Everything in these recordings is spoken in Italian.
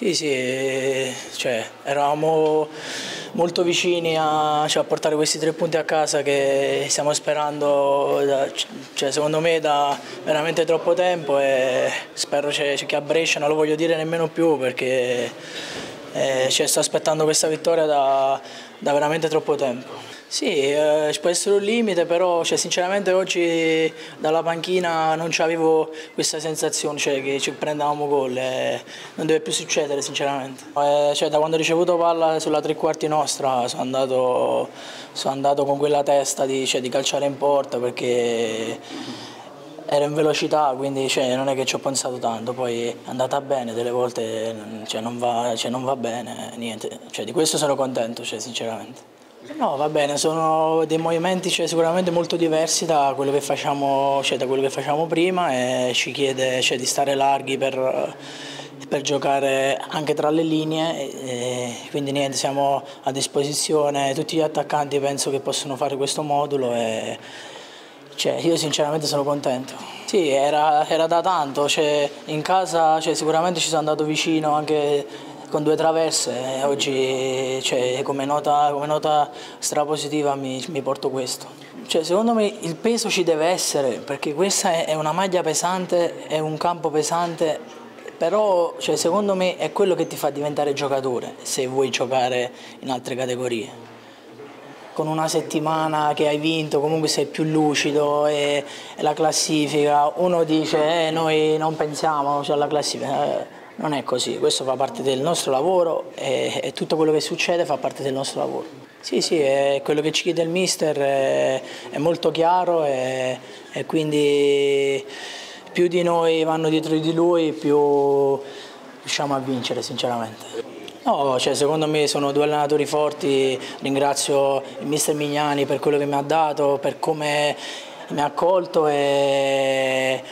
Sì, sì, cioè, eravamo molto vicini a, cioè, a, portare questi tre punti a casa che stiamo sperando, da, cioè, secondo me, da veramente troppo tempo e spero che a Brescia non lo voglio dire nemmeno più perché eh, cioè, sto aspettando questa vittoria da, da veramente troppo tempo. Sì, eh, ci può essere un limite, però cioè, sinceramente oggi dalla panchina non avevo questa sensazione cioè, che ci prendevamo gol, eh, non deve più succedere sinceramente. Eh, cioè, da quando ho ricevuto palla sulla tre quarti nostra sono andato, sono andato con quella testa di, cioè, di calciare in porta perché ero in velocità, quindi cioè, non è che ci ho pensato tanto, poi è andata bene, delle volte cioè, non, va, non, va, bene, niente, di questo sono contento sinceramente. No, va bene, sono dei movimenti cioè, sicuramente molto diversi da quello che facciamo, cioè, quello che facciamo prima e ci chiede cioè, di stare larghi per, per, giocare anche tra le linee, e, quindi niente, siamo a disposizione, tutti gli attaccanti penso che possono fare questo modulo e cioè, io sinceramente sono contento. Sì, era, era da tanto, cioè, in casa cioè, sicuramente ci sono andato vicino anche con due traverse e oggi cioè, come, nota, come nota strapositiva mi, mi porto questo. Cioè, secondo me il peso ci deve essere perché questa è una maglia pesante, è un campo pesante, però cioè, secondo me è quello che ti fa diventare giocatore se vuoi giocare in altre categorie con una settimana che hai vinto comunque sei più lucido e, la classifica, uno dice eh, noi non pensiamo cioè, alla classifica, eh, non è così, questo fa parte del nostro lavoro e, e, tutto quello che succede fa parte del nostro lavoro. Sì, sì, quello che ci chiede il mister è, è molto chiaro e, e, quindi più di noi vanno dietro di lui, più riusciamo a vincere sinceramente. No, cioè, secondo me sono due allenatori forti, ringrazio il mister Mignani per quello che mi ha dato, per come mi ha accolto e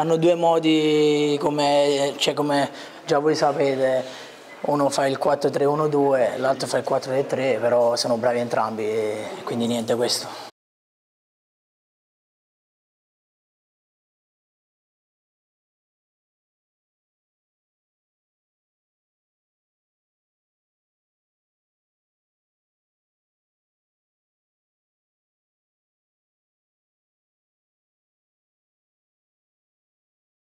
hanno due modi come, cioè come già voi sapete, uno fa il 4-3-1-2, l'altro fa il 4-3-3, però sono bravi entrambi, quindi niente questo.